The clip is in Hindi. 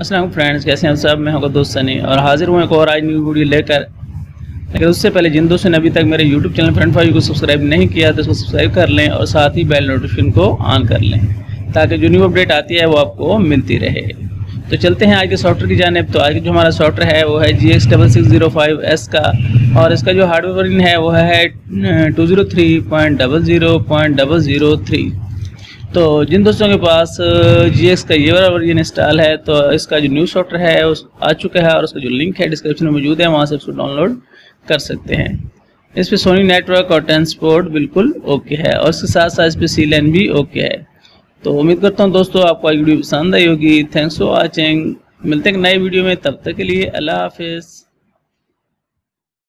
असलम फ्रेंड्स, कैसे हैं सब? मैं होगा दोस्त सनी और हाजिर हूँ एक और आज न्यू वीडियो लेकर। लेकिन उससे पहले जिन दोस्तों ने अभी तक मेरे यूट्यूब चैनल फ्रेंड फाइव को सब्सक्राइब नहीं किया तो उसको सब्सक्राइब कर लें और साथ ही बेल नोटिफिकेशन को ऑन कर लें, ताकि जो न्यू अपडेट आती है वो आपको मिलती रहे। तो चलते हैं आज के सॉफ्टवेयर की जानब। तो आज का जो हमारा सॉफ्टवेयर है, वो है G X double six zero five S का। और इसका जो हार्डवेयर है, वो है two zero three point double zero point double zero three तो जिन दोस्तों के पास जी एक्स का ये वाला वर्जन इंस्टॉल है तो इसका जो न्यू सॉफ्टवेयर है, उस आ चुका है और उसका जो लिंक है डिस्क्रिप्शन में मौजूद है, वहाँ से उसको डाउनलोड कर सकते हैं। इस पर सोनी नेटवर्क और ट्रांसपोर्ट बिल्कुल ओके है और इसके साथ साथ इस पर सी लैन भी ओके है। तो उम्मीद करता हूँ दोस्तों, आपको आज वीडियो पसंद आई होगी। थैंक्स फॉर वॉचिंग मिलते हैं नए वीडियो में। तब तक के लिए अल्लाह हाफिज़।